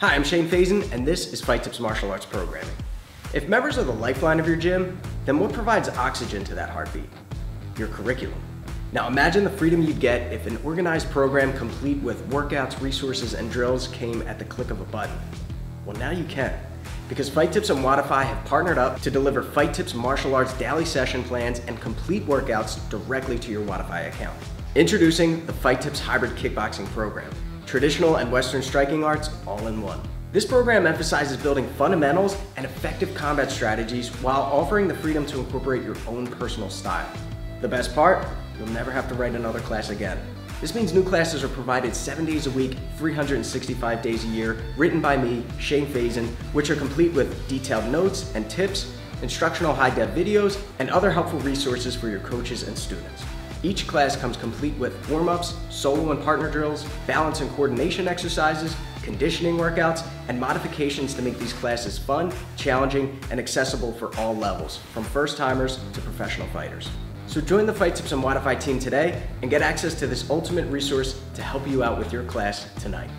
Hi, I'm Shane Fazen, and this is Fight Tips Martial Arts Programming. If members are the lifeline of your gym, then what provides oxygen to that heartbeat? Your curriculum. Now imagine the freedom you'd get if an organized program complete with workouts, resources, and drills came at the click of a button. Well, now you can. Because Fight Tips and Wodify have partnered up to deliver Fight Tips martial arts daily session plans and complete workouts directly to your Wodify account. Introducing the Fight Tips Hybrid Kickboxing Program traditional and Western striking arts all in one. This program emphasizes building fundamentals and effective combat strategies while offering the freedom to incorporate your own personal style. The best part? You'll never have to write another class again. This means new classes are provided seven days a week, 365 days a year, written by me, Shane Fazen, which are complete with detailed notes and tips, instructional high-def videos, and other helpful resources for your coaches and students. Each class comes complete with warm-ups, solo and partner drills, balance and coordination exercises, conditioning workouts, and modifications to make these classes fun, challenging, and accessible for all levels, from first-timers to professional fighters. So join the Fight Tips and Wodify team today and get access to this ultimate resource to help you out with your class tonight.